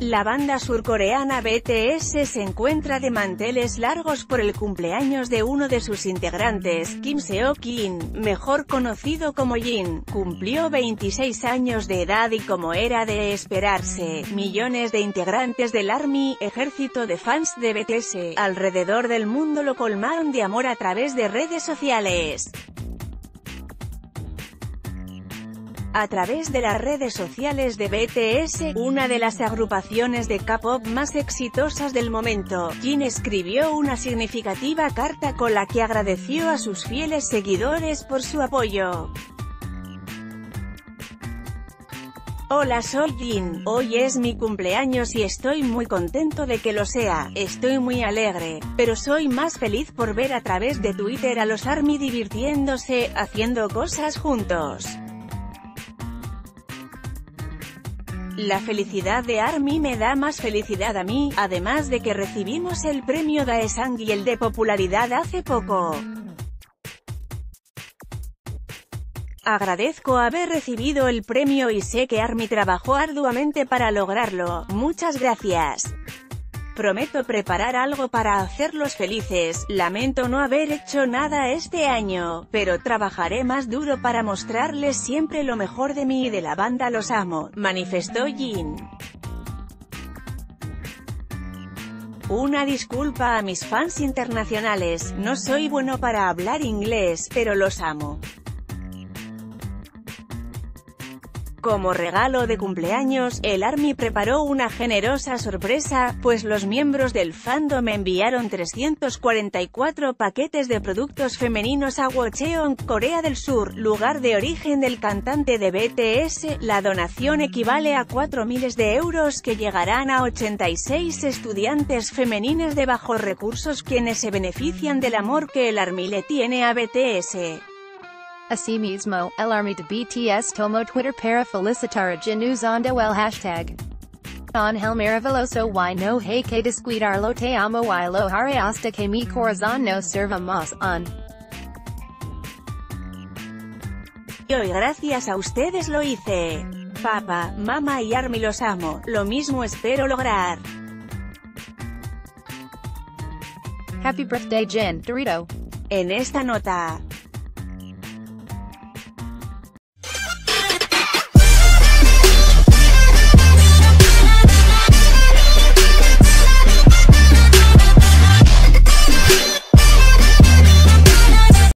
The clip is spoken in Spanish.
La banda surcoreana BTS se encuentra de manteles largos por el cumpleaños de uno de sus integrantes, Kim Seo-Kim, mejor conocido como Jin, cumplió 26 años de edad y como era de esperarse, millones de integrantes del ARMY, ejército de fans de BTS, alrededor del mundo lo colmaron de amor a través de redes sociales. A través de las redes sociales de BTS, una de las agrupaciones de K-pop más exitosas del momento, Jin escribió una significativa carta con la que agradeció a sus fieles seguidores por su apoyo. Hola soy Jin, hoy es mi cumpleaños y estoy muy contento de que lo sea, estoy muy alegre, pero soy más feliz por ver a través de Twitter a los ARMY divirtiéndose, haciendo cosas juntos. La felicidad de ARMY me da más felicidad a mí, además de que recibimos el premio Daesang y el de popularidad hace poco. Agradezco haber recibido el premio y sé que ARMY trabajó arduamente para lograrlo, muchas gracias. Prometo preparar algo para hacerlos felices, lamento no haber hecho nada este año, pero trabajaré más duro para mostrarles siempre lo mejor de mí y de la banda Los Amo, manifestó Jin. Una disculpa a mis fans internacionales, no soy bueno para hablar inglés, pero los amo. Como regalo de cumpleaños, el ARMY preparó una generosa sorpresa, pues los miembros del fandom enviaron 344 paquetes de productos femeninos a Wocheon, Corea del Sur, lugar de origen del cantante de BTS. La donación equivale a 4 miles de euros que llegarán a 86 estudiantes femeninas de bajos recursos quienes se benefician del amor que el ARMY le tiene a BTS. Así mismo, el army de BTS tomo Twitter para felicitar a Jin usando el hashtag. On el maravilloso y no hay que descuidarlo te amo y lo haré hasta que mi corazón no sirva más, on. Y hoy gracias a ustedes lo hice. Papa, mamá y Army los amo, lo mismo espero lograr. Happy birthday Jin, Dorito. En esta nota,